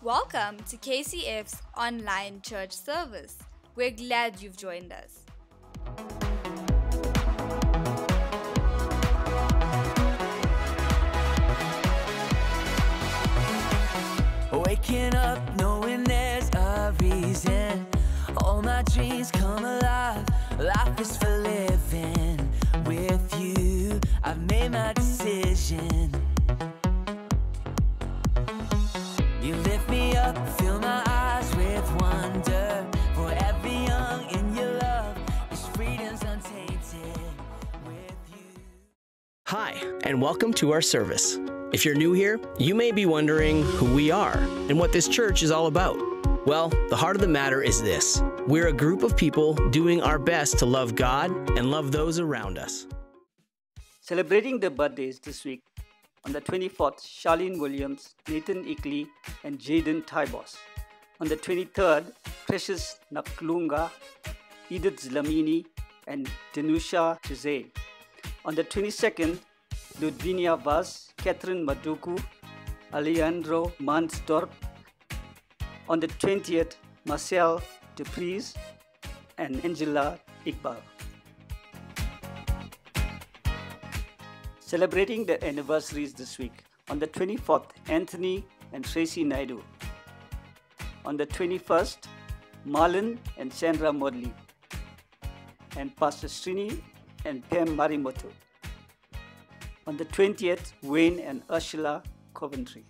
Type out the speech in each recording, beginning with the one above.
Welcome to KCF's online church service. We're glad you've joined us. Waking up knowing there's a reason. All my dreams come alive. Life is for living. With you, I've made my decision. And welcome to our service. If you're new here, you may be wondering who we are and what this church is all about. Well, the heart of the matter is this we're a group of people doing our best to love God and love those around us. Celebrating their birthdays this week on the 24th, Charlene Williams, Nathan Ickley, and Jaden Tybos. On the 23rd, Precious Naklunga, Edith Zlamini, and Denusha Jose. On the 22nd, Ludvinia Vaz, Catherine Maduku, Alejandro Mansdorp. On the 20th, Marcel Depries and Angela Iqbal. Celebrating the anniversaries this week. On the 24th, Anthony and Tracy Naidu. On the 21st, Marlon and Sandra Modley. And Pastor Srini and Pam Marimoto. On the 20th, Wayne and Ursula Coventry.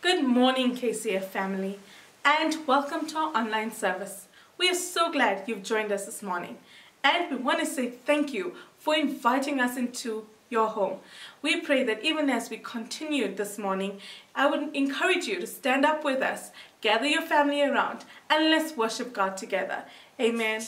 Good morning, KCF family, and welcome to our online service. We are so glad you've joined us this morning, and we want to say thank you for inviting us into your home. We pray that even as we continue this morning, I would encourage you to stand up with us, gather your family around, and let's worship God together. Amen.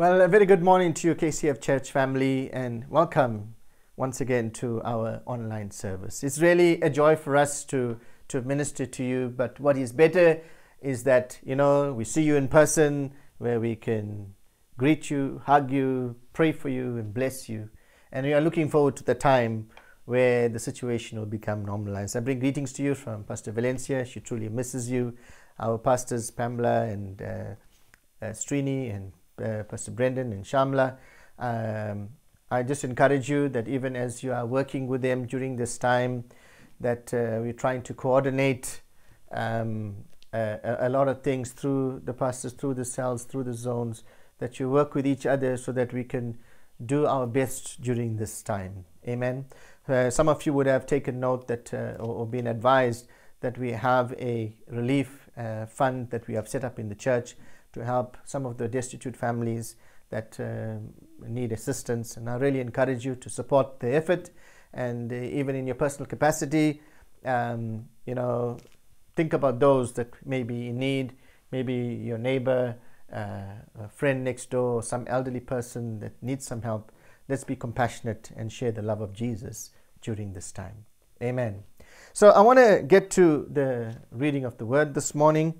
Well, a very good morning to you, KCF Church family, and welcome once again to our online service. It's really a joy for us to, to minister to you, but what is better is that, you know, we see you in person where we can greet you, hug you, pray for you, and bless you. And we are looking forward to the time where the situation will become normalized. I bring greetings to you from Pastor Valencia. She truly misses you. Our pastors, Pamela and uh, uh, Srini and Pastor Brendan and Shamla. Um, I just encourage you that even as you are working with them during this time, that uh, we're trying to coordinate um, a, a, lot of things through the pastors, through the cells, through the zones, that you work with each other so that we can do our best during this time. Amen. Uh, some of you would have taken note that uh, or, or, been advised that we have a relief uh, fund that we have set up in the church to help some of the destitute families that uh, need assistance. And I really encourage you to support the effort and uh, even in your personal capacity, um, you know, think about those that may be in need, maybe your neighbor, uh, a friend next door, some elderly person that needs some help. Let's be compassionate and share the love of Jesus during this time. Amen. So I want to get to the reading of the word this morning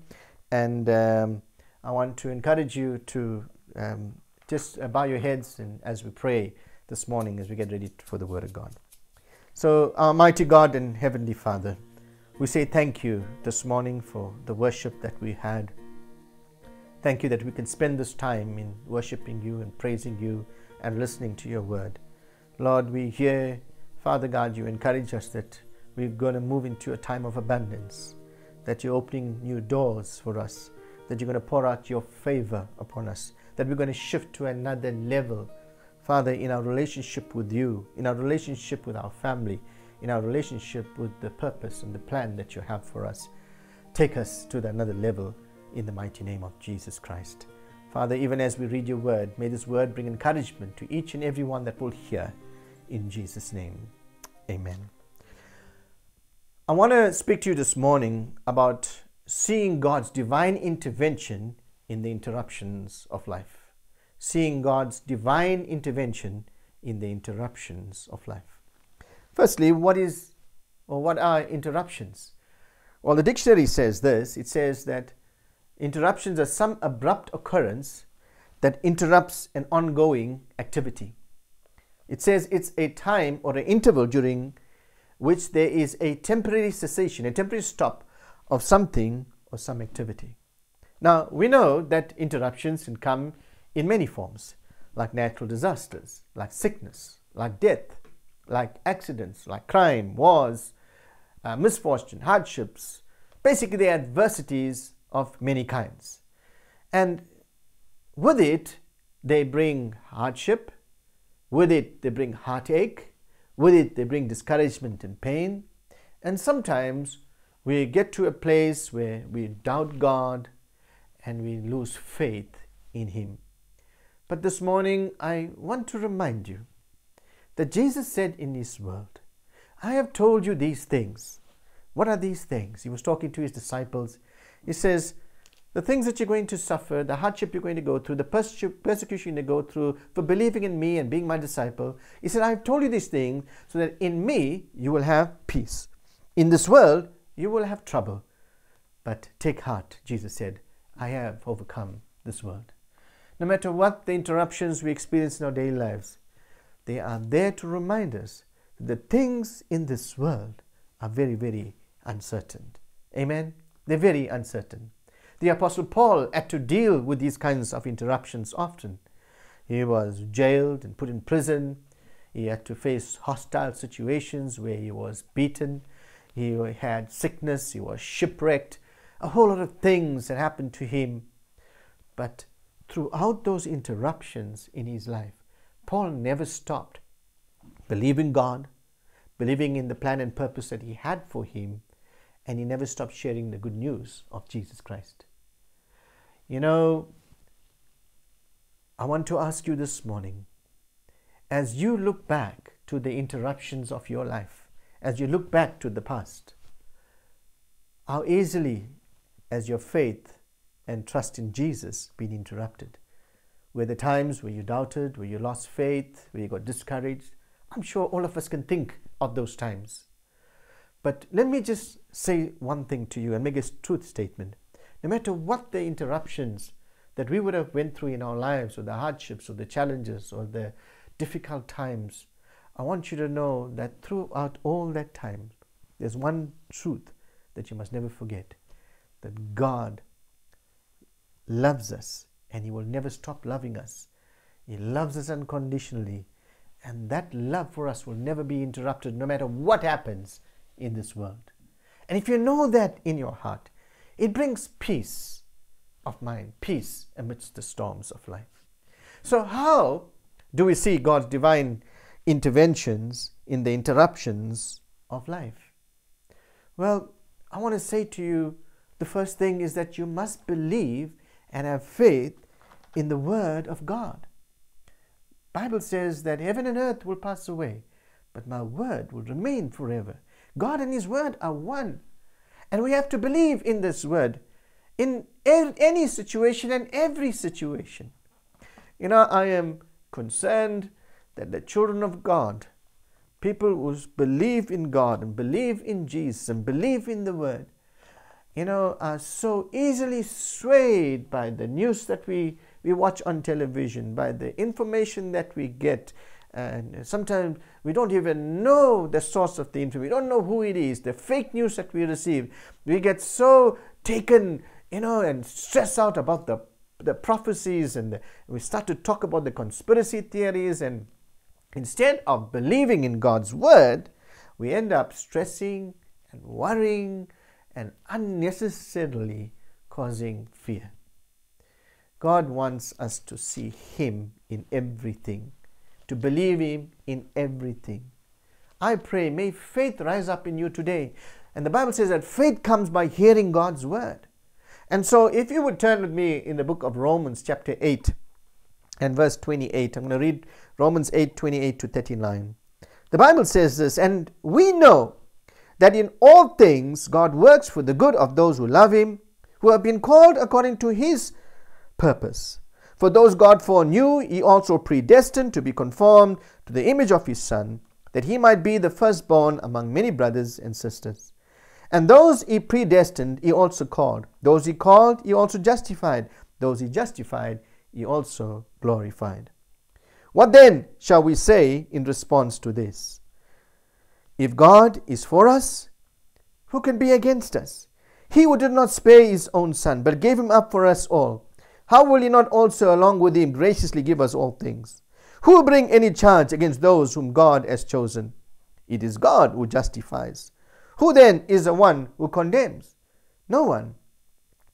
and um, I want to encourage you to um, just uh, bow your heads and as we pray this morning as we get ready for the Word of God. So, Almighty God and Heavenly Father, we say thank you this morning for the worship that we had. Thank you that we can spend this time in worshiping you and praising you and listening to your word. Lord, we hear, Father God, you encourage us that we're going to move into a time of abundance, that you're opening new doors for us that you're going to pour out your favor upon us, that we're going to shift to another level, Father, in our relationship with you, in our relationship with our family, in our relationship with the purpose and the plan that you have for us. Take us to another level in the mighty name of Jesus Christ. Father, even as we read your word, may this word bring encouragement to each and every one that will hear. In Jesus' name, amen. I want to speak to you this morning about seeing God's divine intervention in the interruptions of life. Seeing God's divine intervention in the interruptions of life. Firstly, what is or what are interruptions? Well, the dictionary says this it says that interruptions are some abrupt occurrence that interrupts an ongoing activity. It says it's a time or an interval during which there is a temporary cessation, a temporary stop of something or some activity. Now, we know that interruptions can come in many forms, like natural disasters, like sickness, like death, like accidents, like crime, wars, uh, misfortune, hardships, basically the adversities of many kinds. And with it, they bring hardship, with it, they bring heartache, with it, they bring discouragement and pain, and sometimes we get to a place where we doubt God and we lose faith in Him. But this morning, I want to remind you that Jesus said in His word, I have told you these things. What are these things? He was talking to His disciples. He says, the things that you're going to suffer, the hardship you're going to go through, the persecution you're going to go through for believing in me and being my disciple. He said, I've told you these things so that in me you will have peace. In this world, you will have trouble, but take heart, Jesus said, I have overcome this world. No matter what the interruptions we experience in our daily lives, they are there to remind us that the things in this world are very, very uncertain. Amen? They're very uncertain. The Apostle Paul had to deal with these kinds of interruptions often. He was jailed and put in prison. He had to face hostile situations where he was beaten he had sickness, he was shipwrecked, a whole lot of things that happened to him. But throughout those interruptions in his life, Paul never stopped believing God, believing in the plan and purpose that he had for him, and he never stopped sharing the good news of Jesus Christ. You know, I want to ask you this morning as you look back to the interruptions of your life, as you look back to the past, how easily has your faith and trust in Jesus been interrupted? Were the times where you doubted, where you lost faith, where you got discouraged? I'm sure all of us can think of those times. But let me just say one thing to you and make a truth statement. No matter what the interruptions that we would have went through in our lives or the hardships or the challenges or the difficult times, I want you to know that throughout all that time, there's one truth that you must never forget that God loves us and He will never stop loving us. He loves us unconditionally, and that love for us will never be interrupted no matter what happens in this world. And if you know that in your heart, it brings peace of mind, peace amidst the storms of life. So, how do we see God's divine interventions in the interruptions of life? Well, I want to say to you the first thing is that you must believe and have faith in the word of God. Bible says that heaven and earth will pass away, but my word will remain forever. God and his word are one. And we have to believe in this word in any situation and every situation. You know, I am concerned that the children of God, people who believe in God and believe in Jesus and believe in the word, you know, are so easily swayed by the news that we, we watch on television, by the information that we get. And sometimes we don't even know the source of the information. We don't know who it is, the fake news that we receive. We get so taken, you know, and stressed out about the, the prophecies, and the, we start to talk about the conspiracy theories. And instead of believing in God's word, we end up stressing and worrying and unnecessarily causing fear. God wants us to see Him in everything, to believe Him in everything. I pray, may faith rise up in you today. And the Bible says that faith comes by hearing God's word. And so, if you would turn with me in the book of Romans, chapter 8 and verse 28, I'm going to read Romans 8 28 to 39. The Bible says this, and we know that in all things God works for the good of those who love Him, who have been called according to His purpose. For those God foreknew, He also predestined to be conformed to the image of His Son, that He might be the firstborn among many brothers and sisters. And those He predestined, He also called. Those He called, He also justified. Those He justified, He also glorified. What then shall we say in response to this? If God is for us, who can be against us? He who did not spare his own son, but gave him up for us all, how will he not also, along with him, graciously give us all things? Who will bring any charge against those whom God has chosen? It is God who justifies. Who then is the one who condemns? No one.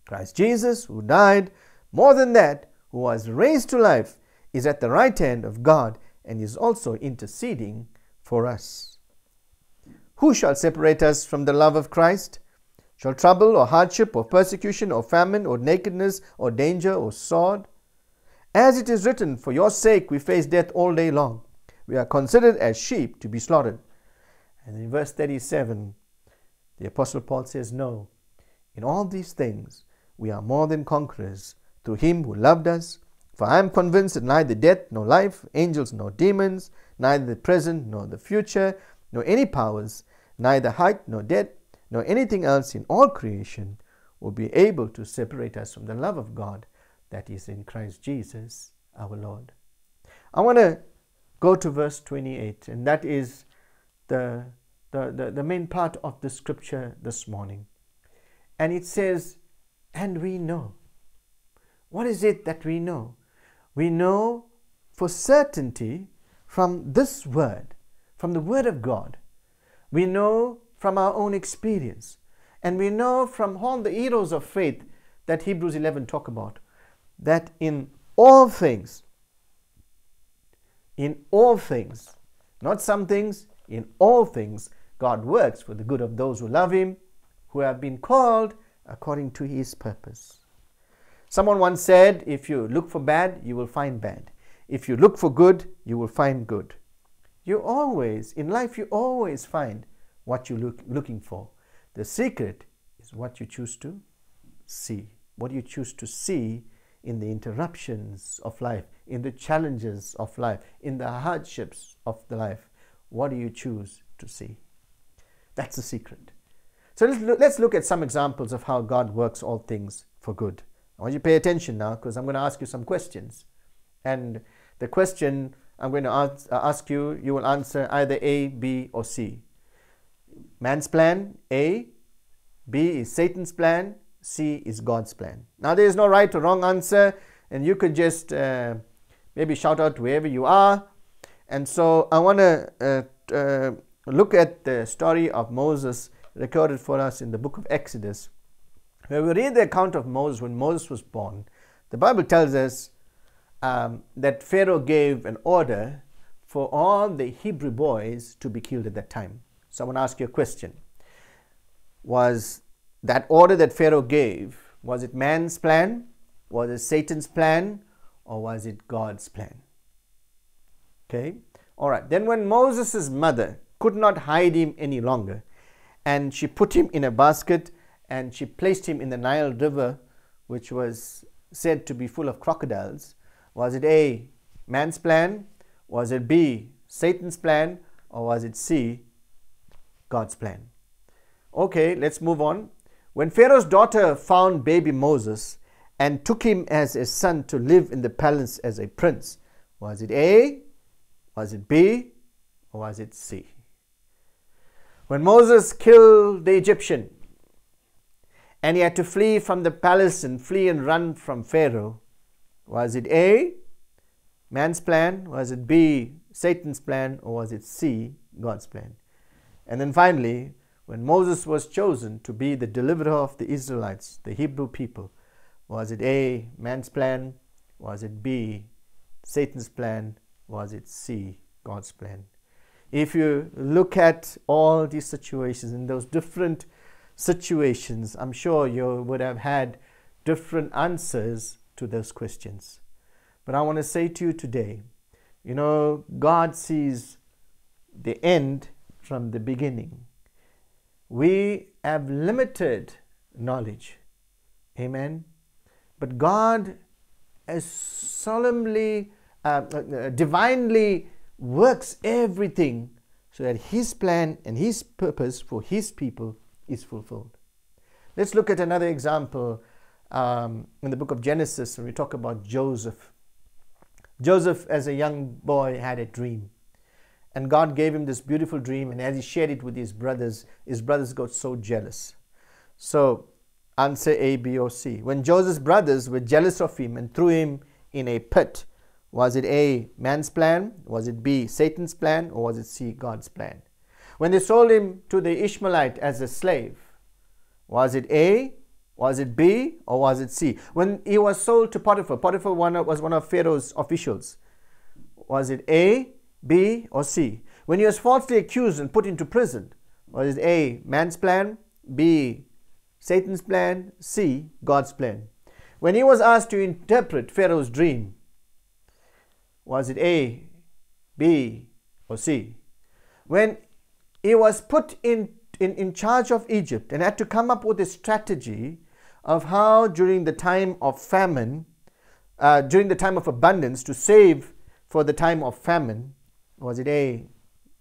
Christ Jesus, who died, more than that, who was raised to life, is at the right hand of God and is also interceding for us. Who shall separate us from the love of Christ? Shall trouble or hardship or persecution or famine or nakedness or danger or sword? As it is written, For your sake we face death all day long. We are considered as sheep to be slaughtered. And in verse 37, the Apostle Paul says, No, in all these things we are more than conquerors through him who loved us. For I am convinced that neither death nor life, angels nor demons, neither the present nor the future, nor any powers, neither height nor depth, nor anything else in all creation will be able to separate us from the love of God that is in Christ Jesus our Lord. I want to go to verse 28, and that is the, the, the, the main part of the scripture this morning. And it says, And we know. What is it that we know? We know for certainty from this word from the Word of God. We know from our own experience. And we know from all the heroes of faith that Hebrews 11 talk about that in all things, in all things, not some things, in all things, God works for the good of those who love Him, who have been called according to His purpose. Someone once said, If you look for bad, you will find bad. If you look for good, you will find good. You always, in life, you always find what you're look, looking for. The secret is what you choose to see, what you choose to see in the interruptions of life, in the challenges of life, in the hardships of the life, what do you choose to see? That's the secret. So let's look, let's look at some examples of how God works all things for good. I want you to pay attention now because I'm going to ask you some questions. And the question I'm going to ask, uh, ask you, you will answer either A, B, or C. Man's plan, A. B is Satan's plan. C is God's plan. Now, there is no right or wrong answer, and you could just uh, maybe shout out wherever you are. And so, I want to uh, uh, look at the story of Moses recorded for us in the book of Exodus. Where we read the account of Moses when Moses was born, the Bible tells us um, that Pharaoh gave an order for all the Hebrew boys to be killed at that time. So I want to ask you a question. Was that order that Pharaoh gave, was it man's plan? Was it Satan's plan? Or was it God's plan? Okay. All right. Then when Moses' mother could not hide him any longer, and she put him in a basket and she placed him in the Nile River, which was said to be full of crocodiles, was it A, man's plan? Was it B, Satan's plan? Or was it C, God's plan? Okay, let's move on. When Pharaoh's daughter found baby Moses and took him as a son to live in the palace as a prince, was it A, was it B, or was it C? When Moses killed the Egyptian and he had to flee from the palace and flee and run from Pharaoh, was it A, man's plan? Was it B, Satan's plan? Or was it C, God's plan? And then finally, when Moses was chosen to be the deliverer of the Israelites, the Hebrew people, was it A, man's plan? Was it B, Satan's plan? Was it C, God's plan? If you look at all these situations in those different situations, I'm sure you would have had different answers to those questions. But I want to say to you today, you know, God sees the end from the beginning. We have limited knowledge. Amen. But God has solemnly, uh, uh, divinely works everything so that His plan and His purpose for His people is fulfilled. Let's look at another example um, in the book of Genesis when we talk about Joseph. Joseph, as a young boy, had a dream. And God gave him this beautiful dream. And as he shared it with his brothers, his brothers got so jealous. So, answer A, B, or C. When Joseph's brothers were jealous of him and threw him in a pit, was it A, man's plan? Was it B, Satan's plan? Or was it C, God's plan? When they sold him to the Ishmaelite as a slave, was it A, was it B or was it C? When he was sold to Potiphar, Potiphar was one of Pharaoh's officials. Was it A, B, or C? When he was falsely accused and put into prison, was it A, man's plan, B, Satan's plan, C, God's plan? When he was asked to interpret Pharaoh's dream, was it A, B, or C? When he was put in, in, in charge of Egypt and had to come up with a strategy of how during the time of famine, uh, during the time of abundance, to save for the time of famine, was it A,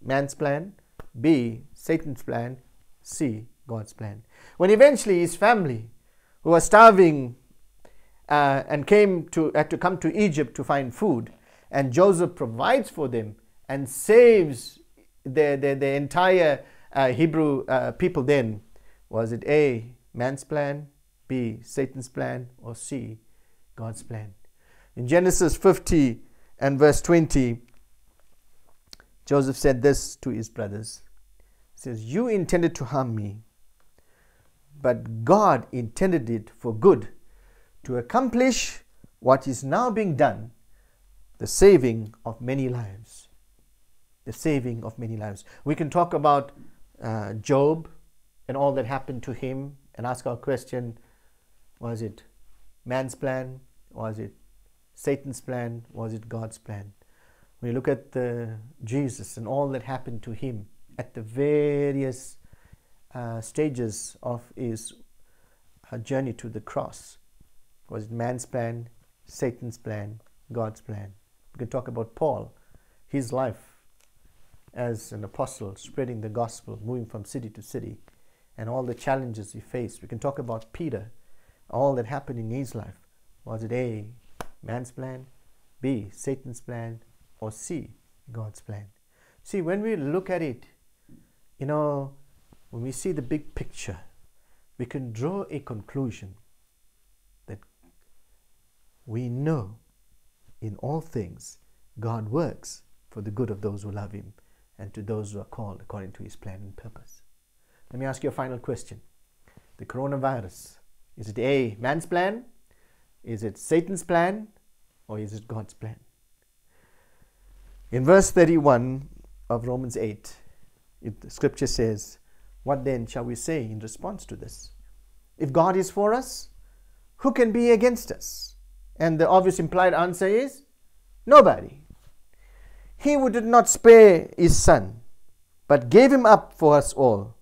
man's plan, B, Satan's plan, C, God's plan? When eventually his family, who was starving uh, and came to, had to come to Egypt to find food, and Joseph provides for them and saves the, the, the entire uh, Hebrew uh, people then, was it A, man's plan, B, Satan's plan, or C, God's plan. In Genesis 50 and verse 20, Joseph said this to his brothers. He says, You intended to harm me, but God intended it for good to accomplish what is now being done the saving of many lives. The saving of many lives. We can talk about uh, Job and all that happened to him and ask our question was it man's plan? Was it Satan's plan? Was it God's plan? When you look at the Jesus and all that happened to him at the various uh, stages of his uh, journey to the cross, was it man's plan, Satan's plan, God's plan. We can talk about Paul, his life as an apostle, spreading the gospel, moving from city to city, and all the challenges he faced. We can talk about Peter, all that happened in his life. Was it A, man's plan, B, Satan's plan, or C, God's plan? See, when we look at it, you know, when we see the big picture, we can draw a conclusion that we know in all things God works for the good of those who love Him and to those who are called according to His plan and purpose. Let me ask you a final question. The coronavirus, is it A, man's plan? Is it Satan's plan? Or is it God's plan? In verse 31 of Romans 8, it, the scripture says, What then shall we say in response to this? If God is for us, who can be against us? And the obvious implied answer is nobody. He who did not spare his son, but gave him up for us all,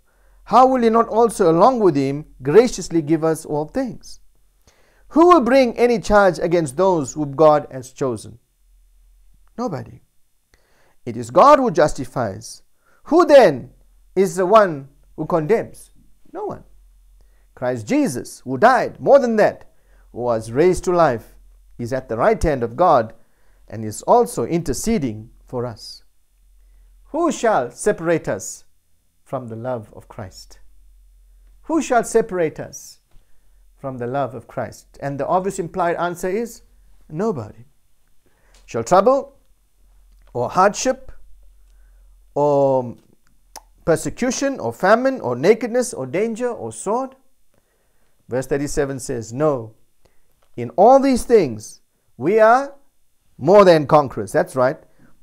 how will he not also, along with him, graciously give us all things? Who will bring any charge against those whom God has chosen? Nobody. It is God who justifies. Who then is the one who condemns? No one. Christ Jesus, who died, more than that, who was raised to life, is at the right hand of God and is also interceding for us. Who shall separate us from the love of Christ? Who shall separate us from the love of Christ? And the obvious implied answer is nobody. Shall trouble or hardship or persecution or famine or nakedness or danger or sword? Verse 37 says, No, in all these things we are more than conquerors. That's right.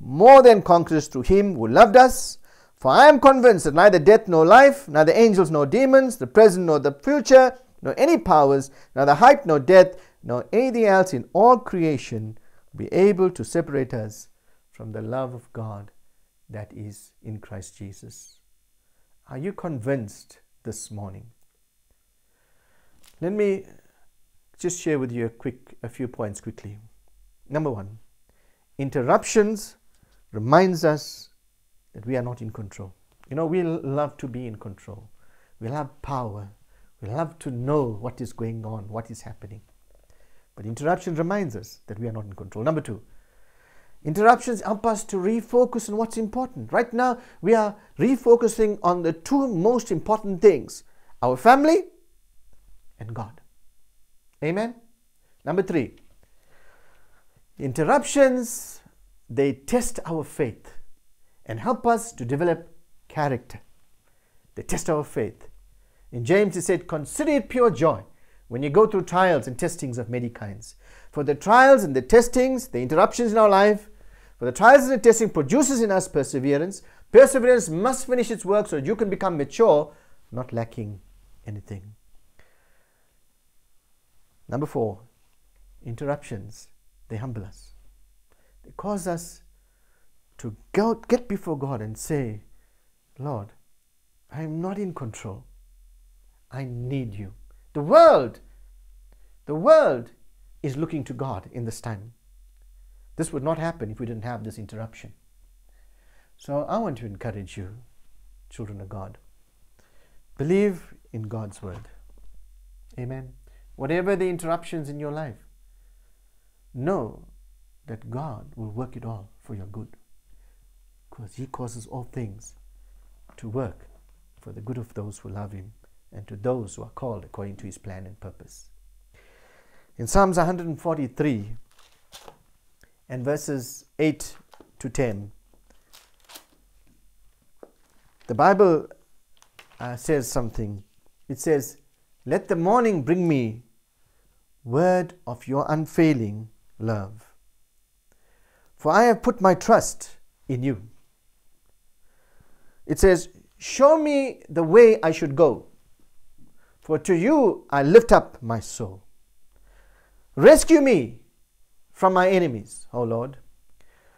More than conquerors through him who loved us. For I am convinced that neither death nor life, neither angels nor demons, the present nor the future, nor any powers, neither height nor depth, nor anything else in all creation will be able to separate us from the love of God that is in Christ Jesus. Are you convinced this morning? Let me just share with you a quick a few points quickly. Number 1, interruptions reminds us that we are not in control. You know, we love to be in control. We love power. We love to know what is going on, what is happening. But interruption reminds us that we are not in control. Number 2, Interruptions help us to refocus on what's important. Right now, we are refocusing on the two most important things our family and God. Amen. Number three, interruptions, they test our faith and help us to develop character. They test our faith. In James, he said, Consider it pure joy when you go through trials and testings of many kinds. For the trials and the testings, the interruptions in our life, for the trials and the testing produces in us perseverance. Perseverance must finish its work so that you can become mature, not lacking anything. Number four, interruptions. They humble us. They cause us to go, get before God and say, Lord, I am not in control. I need you. The world, the world is looking to God in this time. This would not happen if we didn't have this interruption. So I want to encourage you, children of God. Believe in God's word. Amen. Whatever the interruptions in your life, know that God will work it all for your good. Because He causes all things to work for the good of those who love Him and to those who are called according to His plan and purpose. In Psalms 143, and verses 8 to 10. The Bible uh, says something. It says, Let the morning bring me word of your unfailing love. For I have put my trust in you. It says, Show me the way I should go, for to you I lift up my soul. Rescue me from my enemies, O Lord.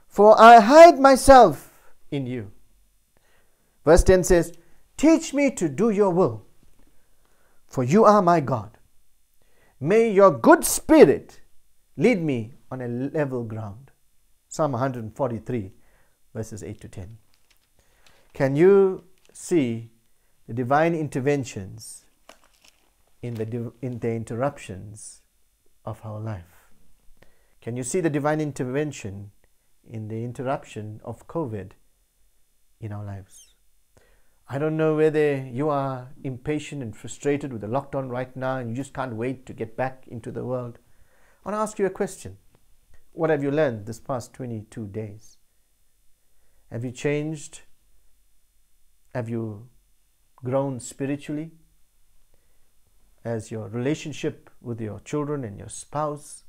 For I hide myself in you. Verse 10 says, Teach me to do your will, for you are my God. May your good spirit Lead me on a level ground. Psalm 143, verses 8 to 10. Can you see the divine interventions in the, in the interruptions of our life? Can you see the divine intervention in the interruption of COVID in our lives? I don't know whether you are impatient and frustrated with the lockdown right now and you just can't wait to get back into the world. I want to ask you a question. What have you learned this past 22 days? Have you changed? Have you grown spiritually? Has your relationship with your children and your spouse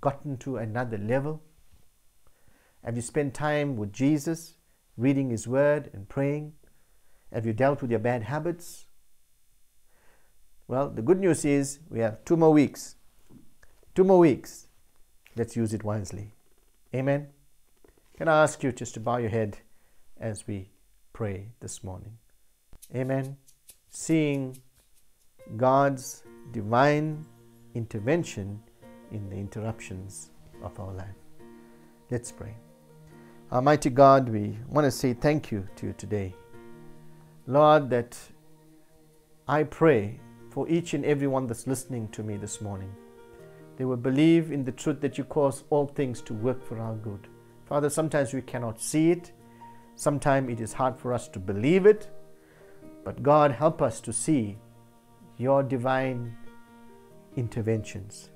gotten to another level? Have you spent time with Jesus, reading His Word and praying? Have you dealt with your bad habits? Well, the good news is we have two more weeks. Two more weeks. Let's use it wisely. Amen. Can I ask you just to bow your head as we pray this morning? Amen. Seeing God's divine intervention in the interruptions of our life. Let's pray. Almighty God, we want to say thank you to you today. Lord, that I pray for each and every one that's listening to me this morning. They will believe in the truth that you cause all things to work for our good. Father, sometimes we cannot see it, sometimes it is hard for us to believe it, but God, help us to see your divine interventions.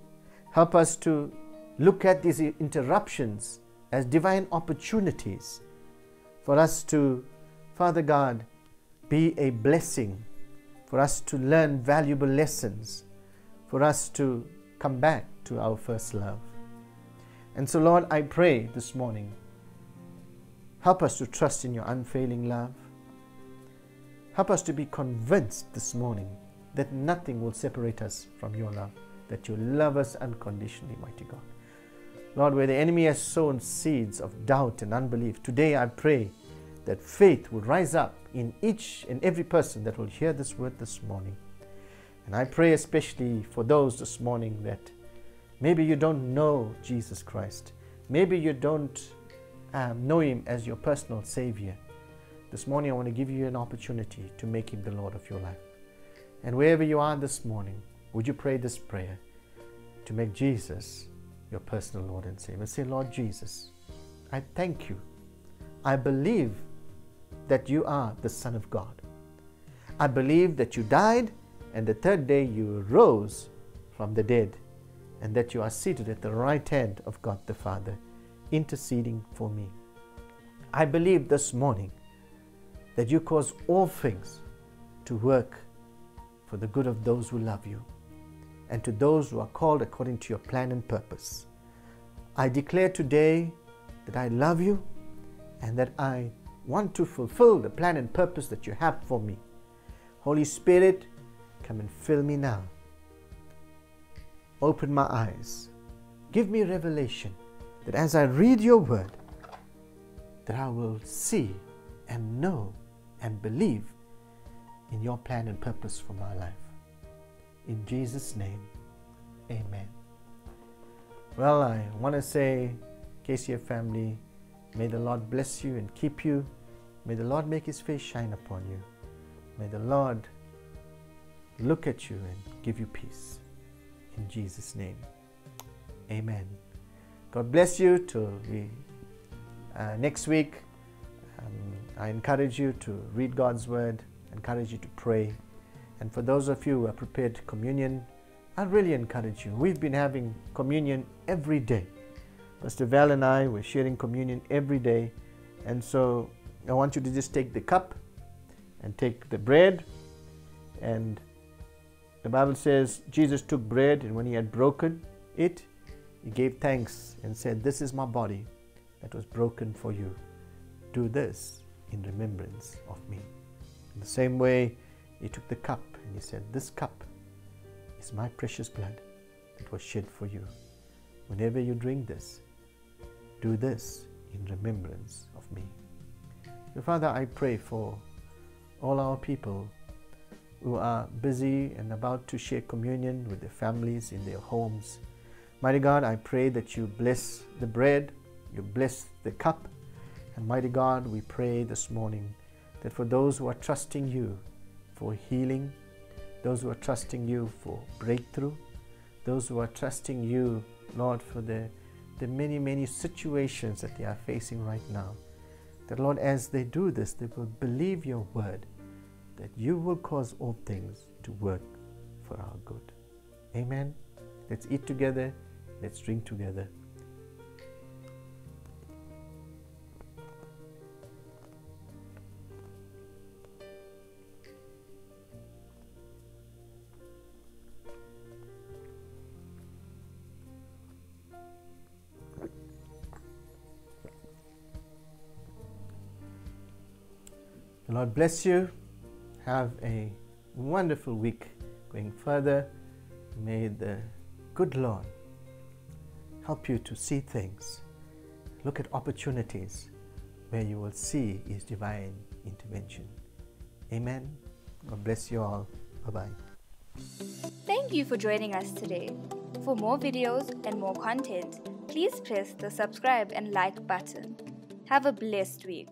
Help us to look at these interruptions as divine opportunities for us to, Father God, be a blessing, for us to learn valuable lessons, for us to come back to our first love. And so, Lord, I pray this morning, help us to trust in your unfailing love. Help us to be convinced this morning that nothing will separate us from your love, that you love us unconditionally, mighty God. Lord, where the enemy has sown seeds of doubt and unbelief, today I pray that faith will rise up in each and every person that will hear this word this morning. And I pray especially for those this morning that maybe you don't know Jesus Christ, maybe you don't um, know Him as your personal Savior. This morning, I want to give you an opportunity to make Him the Lord of your life. And wherever you are this morning, would you pray this prayer to make Jesus your personal Lord and Savior? Say, Lord Jesus, I thank you. I believe that you are the Son of God. I believe that you died and the third day you rose from the dead and that you are seated at the right hand of God the Father, interceding for me. I believe this morning that you cause all things to work for the good of those who love you and to those who are called according to your plan and purpose. I declare today that I love you and that I want to fulfill the plan and purpose that you have for me. Holy Spirit, come and fill me now. Open my eyes. Give me revelation that as I read your word, that I will see and know and believe in your plan and purpose for my life. In Jesus' name, amen. Well, I want to say, KCF family, may the Lord bless you and keep you. May the Lord make his face shine upon you. May the Lord look at you and give you peace. In Jesus' name, amen. God bless you till we, uh, next week. Um, I encourage you to read God's word encourage you to pray. And for those of you who are prepared to communion, I really encourage you. We've been having communion every day. Pastor Val and I were sharing communion every day. And so I want you to just take the cup and take the bread. And the Bible says Jesus took bread, and when he had broken it, he gave thanks and said, This is my body that was broken for you. Do this in remembrance of me. In the same way, he took the cup and he said, This cup is my precious blood that was shed for you. Whenever you drink this, do this in remembrance of me. Father, I pray for all our people who are busy and about to share communion with their families in their homes. Mighty God, I pray that you bless the bread, you bless the cup. And mighty God, we pray this morning that for those who are trusting you for healing, those who are trusting you for breakthrough, those who are trusting you, Lord, for the, the many, many situations that they are facing right now, that Lord, as they do this, they will believe your word, that you will cause all things to work for our good. Amen. Let's eat together. Let's drink together. The Lord bless you. Have a wonderful week going further. May the good Lord help you to see things, look at opportunities where you will see His divine intervention. Amen. God bless you all. Bye bye. Thank you for joining us today. For more videos and more content, please press the subscribe and like button. Have a blessed week.